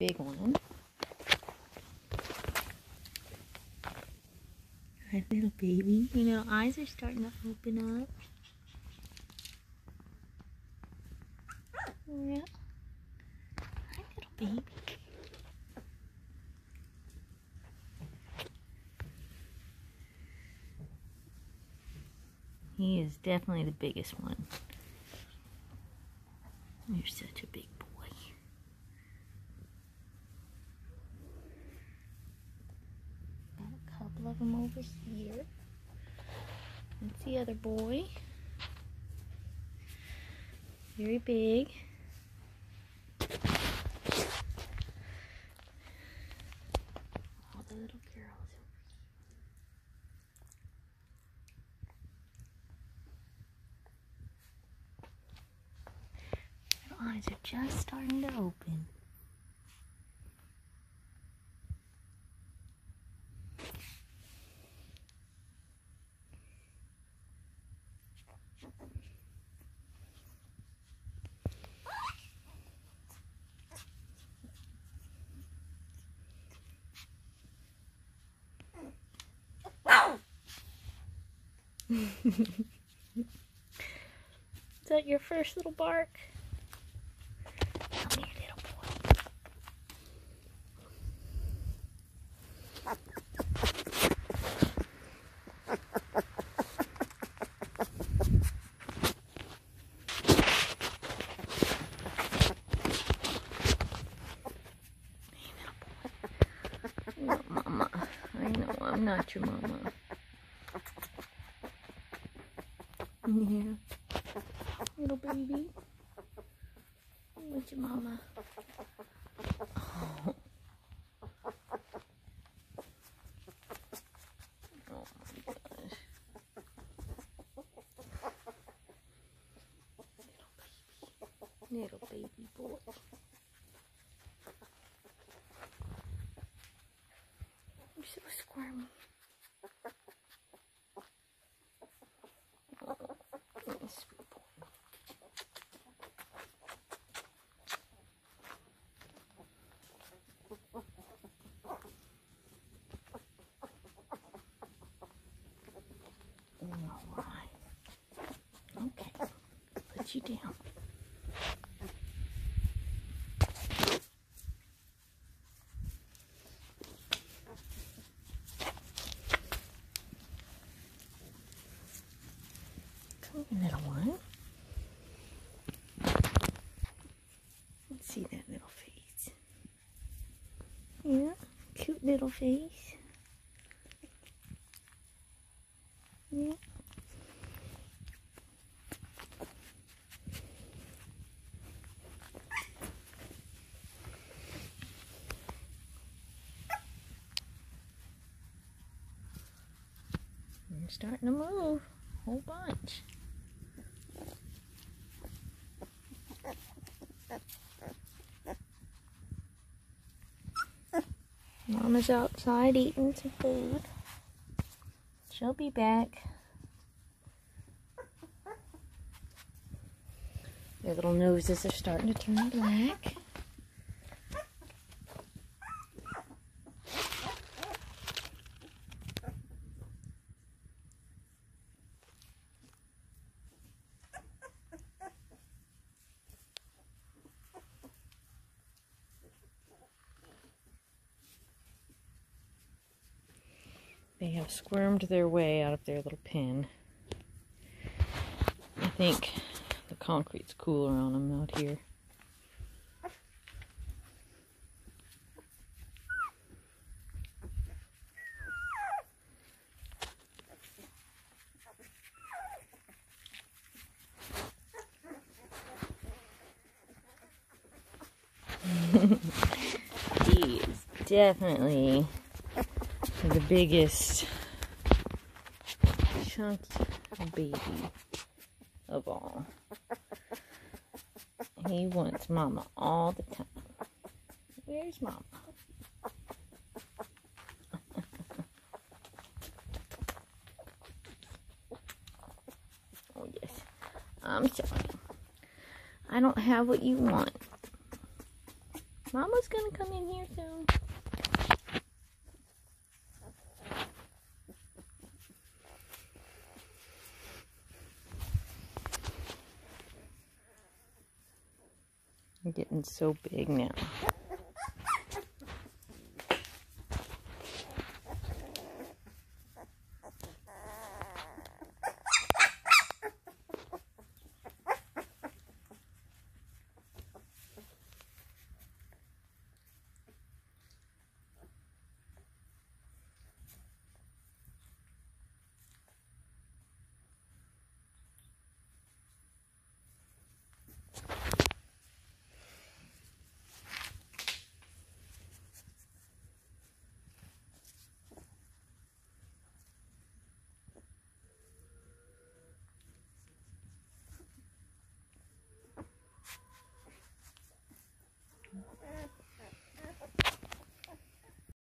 big one. Hi, little baby. You know, eyes are starting to open up. Oh, yeah. Hi, little baby. He is definitely the biggest one. You're such a big boy. Got a couple of them over here. That's the other boy. Very big. All the little girls. Their eyes are just starting to open. Is that your first little bark? Come here, little boy. Hey, little boy. No, mama. I know I'm not your mama. Yeah. Little baby. Where's your mama? Oh. My gosh. Little baby. Little baby boy. You're so squirmy. Oh, sweet boy. All right. Okay. You down. Come here, little one. Let's see that little face. Yeah, cute little face. Yeah. Starting to move. A whole bunch. Mama's outside eating some food. She'll be back. Their little noses are starting to turn black. Have squirmed their way out of their little pen. I think the concrete's cooler on them out here. he is definitely the biggest chunky baby of all. He wants mama all the time. Where's mama? oh yes. I'm sorry. I don't have what you want. Mama's gonna come in here soon. Getting so big now.